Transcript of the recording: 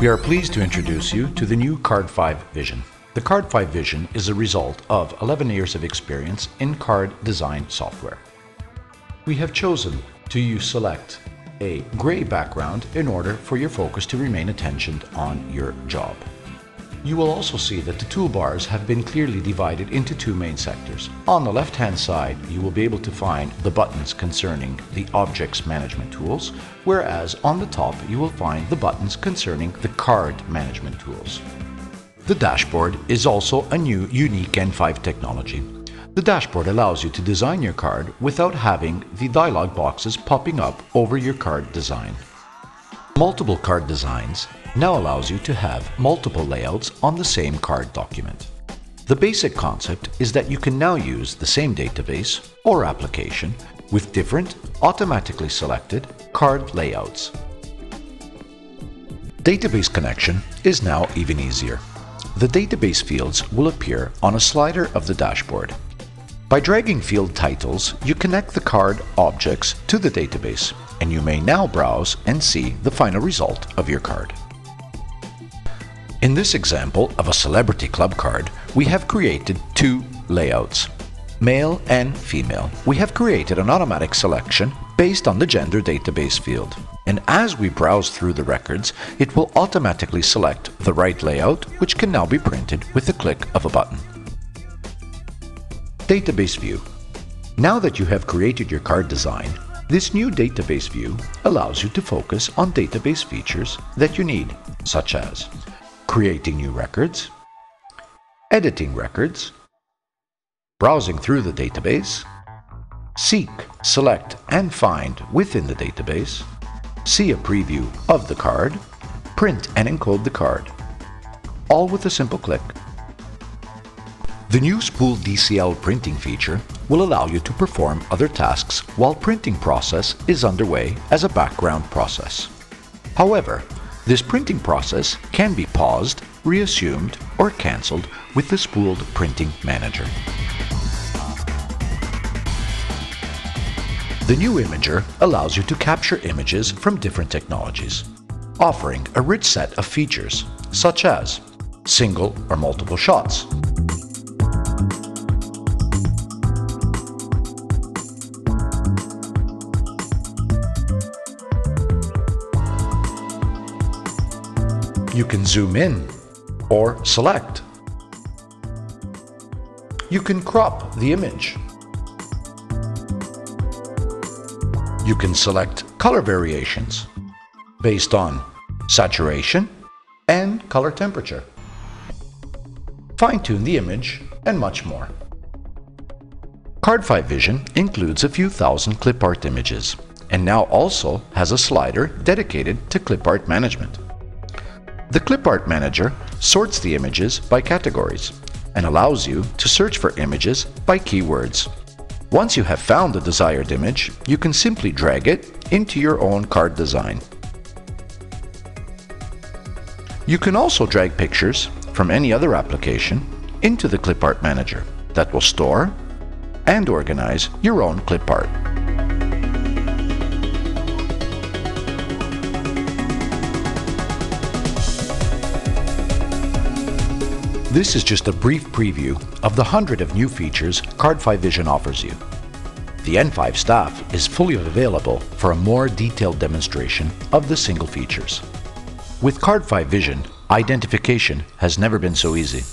We are pleased to introduce you to the new CardFive Vision. The CardFive Vision is a result of 11 years of experience in card design software. We have chosen to use select a gray background in order for your focus to remain attentioned on your job. You will also see that the toolbars have been clearly divided into two main sectors. On the left-hand side, you will be able to find the buttons concerning the objects management tools, whereas on the top you will find the buttons concerning the card management tools. The dashboard is also a new unique NFive technology. The dashboard allows you to design your card without having the dialog boxes popping up over your card design. Multiple card designs now allows you to have multiple layouts on the same card document. The basic concept is that you can now use the same database or application with different automatically selected card layouts. Database connection is now even easier. The database fields will appear on a slider of the dashboard. By dragging field titles, you connect the card objects to the database, and you may now browse and see the final result of your card. In this example of a celebrity club card, we have created two layouts, male and female. We have created an automatic selection based on the gender database field. And as we browse through the records, it will automatically select the right layout, which can now be printed with the click of a button. Database View. Now that you have created your card design, this new database view allows you to focus on database features that you need, such as creating new records, editing records, browsing through the database, seek, select, and find within the database, see a preview of the card, print and encode the card, all with a simple click. The new Spool DCL printing feature will allow you to perform other tasks while printing process is underway as a background process. However, this printing process can be paused, reassumed, or cancelled with the Spooled Printing Manager. The new Imager allows you to capture images from different technologies, offering a rich set of features such as single or multiple shots, You can zoom in or select. You can crop the image. You can select color variations based on saturation and color temperature. Fine-tune the image and much more. CardFive Vision includes a few thousand clip art images and now also has a slider dedicated to clip art management. The ClipArt Manager sorts the images by categories and allows you to search for images by keywords. Once you have found the desired image, you can simply drag it into your own card design. You can also drag pictures from any other application into the ClipArt Manager that will store and organize your own clip This is just a brief preview of the hundred of new features CardFive Vision offers you. The NFive staff is fully available for a more detailed demonstration of the single features. With CardFive Vision, identification has never been so easy.